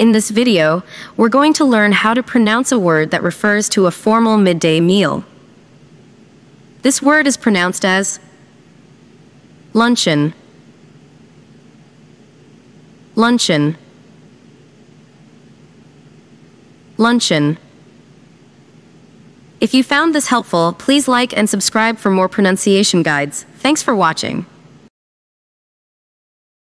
In this video, we're going to learn how to pronounce a word that refers to a formal midday meal. This word is pronounced as luncheon. Luncheon. Luncheon. If you found this helpful, please like and subscribe for more pronunciation guides. Thanks for watching.